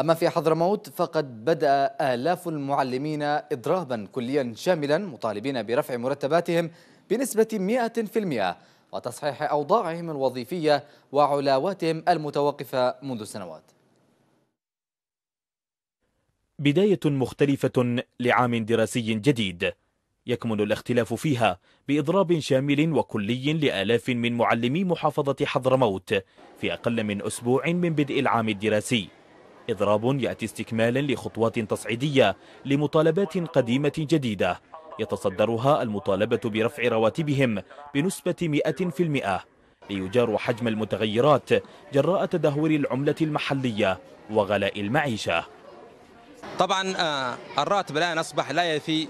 أما في حضرموت فقد بدأ آلاف المعلمين إضرابا كليا شاملا مطالبين برفع مرتباتهم بنسبة 100% وتصحيح أوضاعهم الوظيفية وعلاواتهم المتوقفة منذ سنوات. بداية مختلفة لعام دراسي جديد يكمن الاختلاف فيها بإضراب شامل وكلي لآلاف من معلمي محافظة حضرموت في أقل من أسبوع من بدء العام الدراسي. إضراب يأتي استكمالا لخطوات تصعيدية لمطالبات قديمة جديدة يتصدرها المطالبة برفع رواتبهم بنسبة 100% ليجاروا حجم المتغيرات جراء تدهور العملة المحلية وغلاء المعيشة. طبعا الراتب الآن أصبح لا يفي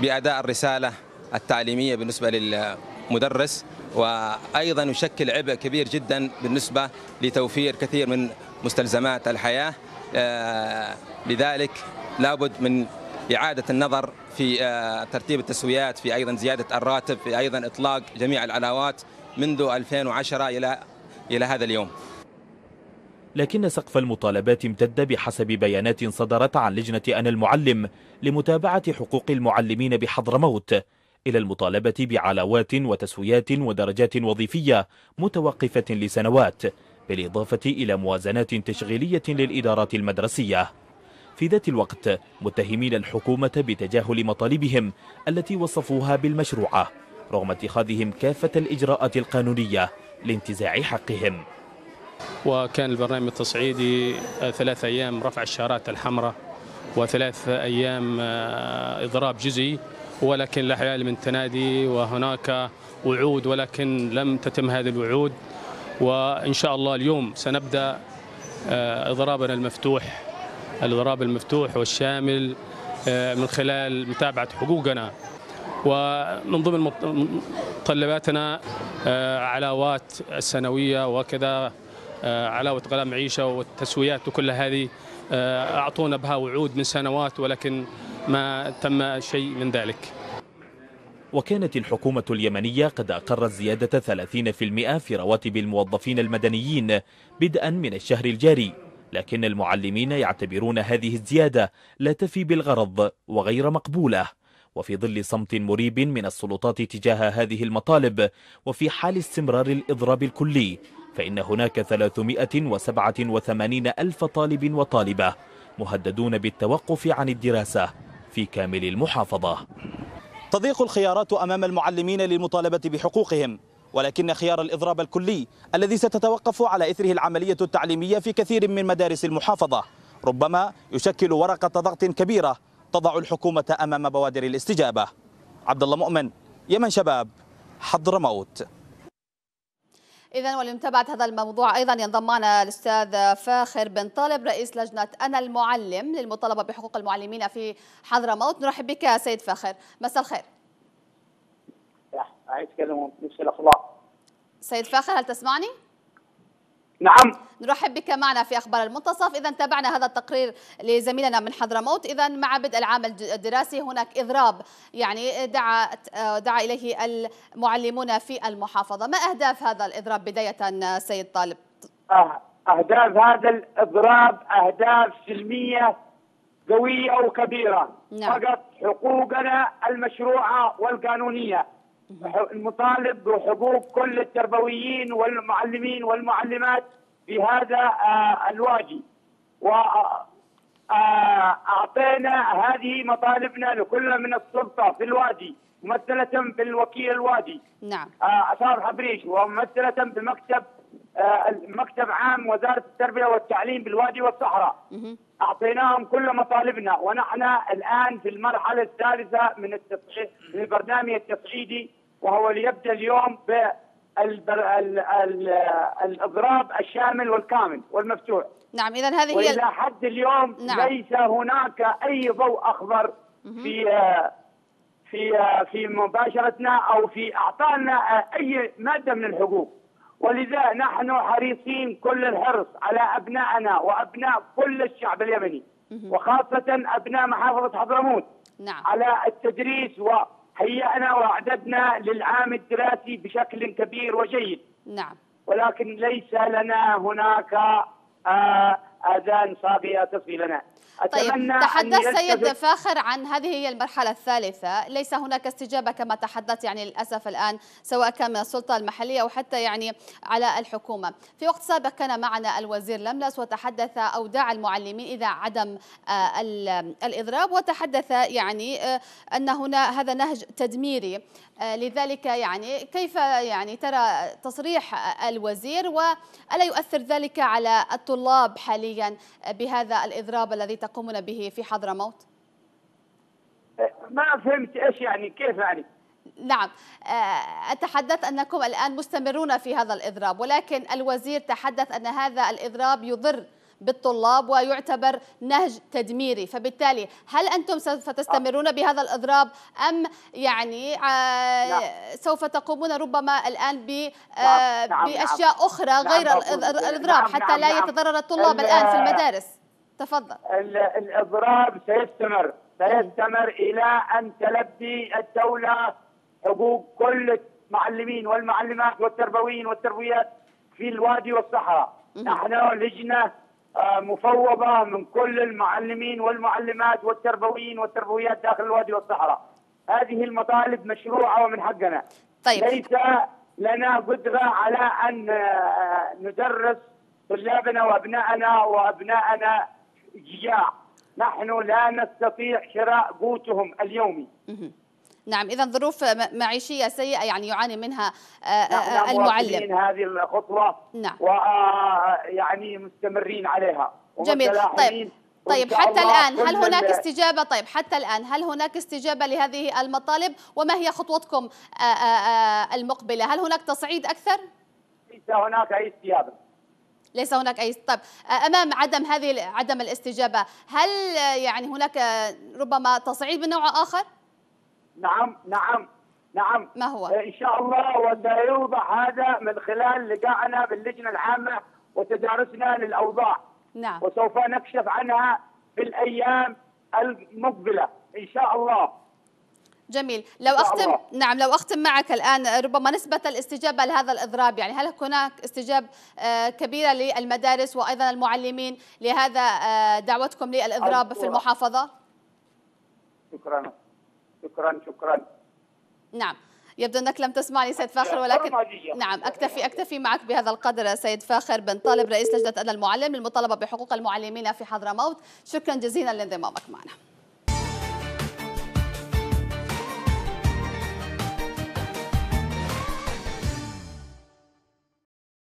بأداء الرسالة التعليمية بالنسبة للمدرس وأيضا يشكل عبء كبير جدا بالنسبة لتوفير كثير من مستلزمات الحياة. لذلك لابد من إعادة النظر في ترتيب التسويات في أيضا زيادة الراتب في أيضا إطلاق جميع العلاوات منذ 2010 إلى إلى هذا اليوم. لكن سقف المطالبات امتد بحسب بيانات صدرت عن لجنة أنا المعلم لمتابعة حقوق المعلمين بحضرموت إلى المطالبة بعلاوات وتسويات ودرجات وظيفية متوقفة لسنوات. بالإضافة إلى موازنات تشغيلية للإدارات المدرسية. في ذات الوقت متهمين الحكومة بتجاهل مطالبهم التي وصفوها بالمشروعة رغم اتخاذهم كافة الإجراءات القانونية لانتزاع حقهم. وكان البرنامج التصعيدي ثلاث أيام رفع الشارات الحمراء وثلاث أيام إضراب جزئي ولكن لا من تنادي وهناك وعود ولكن لم تتم هذه الوعود. وإن شاء الله اليوم سنبدأ إضرابنا المفتوح الإضراب المفتوح والشامل من خلال متابعة حقوقنا. ومن ضمن متطلباتنا علاوات السنوية وكذا علاوة غلاء معيشة والتسويات وكل هذه أعطونا بها وعود من سنوات ولكن ما تم شيء من ذلك. وكانت الحكومة اليمنية قد أقرت زيادة 30% في رواتب الموظفين المدنيين بدءا من الشهر الجاري لكن المعلمين يعتبرون هذه الزيادة لا تفي بالغرض وغير مقبولة. وفي ظل صمت مريب من السلطات تجاه هذه المطالب وفي حال استمرار الإضراب الكلي فإن هناك 387 ألف طالب وطالبة مهددون بالتوقف عن الدراسة في كامل المحافظة. تضيق الخيارات أمام المعلمين للمطالبة بحقوقهم ولكن خيار الإضراب الكلي الذي ستتوقف على إثره العملية التعليمية في كثير من مدارس المحافظة ربما يشكل ورقة ضغط كبيرة تضع الحكومة أمام بوادر الاستجابة. عبد الله مؤمن يمن شباب حضرموت. إذا ولمتابعة هذا الموضوع أيضا ينضم معنا الأستاذ فاخر بن طالب رئيس لجنة أنا المعلم للمطالبة بحقوق المعلمين في حضرموت. نرحب بك سيد فاخر. مساء الخير. عايز الاخبار سيد فاخر هل تسمعني؟ نعم. نرحب بك معنا في أخبار المنتصف. إذا تابعنا هذا التقرير لزميلنا من حضرموت. إذا مع بدء العام الدراسي هناك إضراب يعني دعا دعا إليه المعلمون في المحافظة. ما أهداف هذا الإضراب بداية سيد طالب؟ أهداف هذا الإضراب أهداف سلمية قوية وكبيرة. نعم. فقط حقوقنا المشروعة والقانونية. المطالب بحقوق كل التربويين والمعلمين والمعلمات في هذا الوادي وأعطينا هذه مطالبنا لكل من السلطة في الوادي ممثلة بالوكيل الوادي. نعم. أصاب حبريش وممثلة بمكتب مكتب عام وزارة التربية والتعليم بالوادي والصحراء. أعطيناهم كل مطالبنا. ونحن الآن في المرحلة الثالثة من التصعيد من البرنامج التصعيدي وهو ليبدأ اليوم بالإضراب الشامل والكامل والمفتوح. نعم إذا هذه هي وإلى حد اليوم نعم. ليس هناك أي ضوء أخضر في في في مباشرتنا أو في إعطائنا أي مادة من الحقوق. ولذا نحن حريصين كل الحرص على أبنائنا وأبناء كل الشعب اليمني وخاصة أبناء محافظة حضرموت نعم. على التدريس وهيأنا وأعددنا للعام الدراسي بشكل كبير وجيد. نعم. ولكن ليس لنا هناك آه، آذان صاغيه تصغي لنا. طيب تحدث سيد فاخر عن هذه هي المرحلة الثالثة. ليس هناك استجابة كما تحدث يعني للأسف الآن سواء كان من السلطة المحلية أو حتى يعني على الحكومة. في وقت سابق كان معنا الوزير لملس وتحدث أو دعا المعلمين إذا عدم آه، الإضراب وتحدث يعني آه، أن هنا هذا نهج تدميري. آه، لذلك يعني كيف يعني ترى تصريح الوزير وألا يؤثر ذلك على الطلاب حاليا؟ بهذا الإضراب الذي تقومون به في حضرموت؟ ما فهمت إيش يعني كيف يعني؟ نعم آه، أتحدث أنكم الآن مستمرون في هذا الإضراب ولكن الوزير تحدث أن هذا الإضراب يضر بالطلاب ويعتبر نهج تدميري. فبالتالي هل أنتم سوف تستمرون بهذا الإضراب أم يعني آه، نعم. سوف تقومون ربما الآن آه، نعم. بأشياء أخرى غير الإضراب؟ حتى لا يتضرر الطلاب الآن في المدارس. تفضل. الإضراب سيستمر. سيستمر إلى أن تلبي الدولة حقوق كل المعلمين والمعلمات والتربويين والتربويات في الوادي والصحراء. نحن لجنة آه، مفوضة من كل المعلمين والمعلمات والتربويين والتربويات داخل الوادي والصحراء. هذه المطالب مشروعة ومن حقنا. طيب. ليس لنا قدرة على أن آه، ندرس طلابنا وأبنائنا وأبنائنا جياع. نحن لا نستطيع شراء قوتهم اليومي. نعم إذا ظروف معيشية سيئة يعني يعاني منها آه، آه، المعلم. هذه الخطوة نعم. ويعني مستمرين عليها. جميل. طيب. طيب حتى الآن هل هناك استجابة؟ طيب حتى الآن هل هناك استجابة لهذه المطالب؟ وما هي خطوتكم آه، المقبلة؟ هل هناك تصعيد أكثر؟ ليس هناك أي استجابة. ليس هناك أي طب أمام عدم هذه عدم الاستجابة هل يعني هناك ربما تصعيد من نوع آخر؟ نعم نعم نعم. ما هو؟ إن شاء الله وسيوضح هذا من خلال لقائنا باللجنة العامة وتدارسنا للأوضاع. نعم. وسوف نكشف عنها في الأيام المقبلة إن شاء الله. جميل. لو أختم نعم لو أختم معك الآن ربما نسبة الاستجابة لهذا الإضراب يعني هل هناك استجابة آه، كبيرة للمدارس وأيضا المعلمين لهذا آه، دعوتكم للإضراب في المحافظة؟ شكرا. شكرا شكرا. نعم. يبدو أنك لم تسمعني سيد فاخر ولكن نعم أكتفي أكتفي معك بهذا القدر سيد فاخر. بن طالب رئيس لجنة أدنى المعلم للمطالبه بحقوق المعلمين في حضرموت. شكرا جزيلا لانضمامك معنا.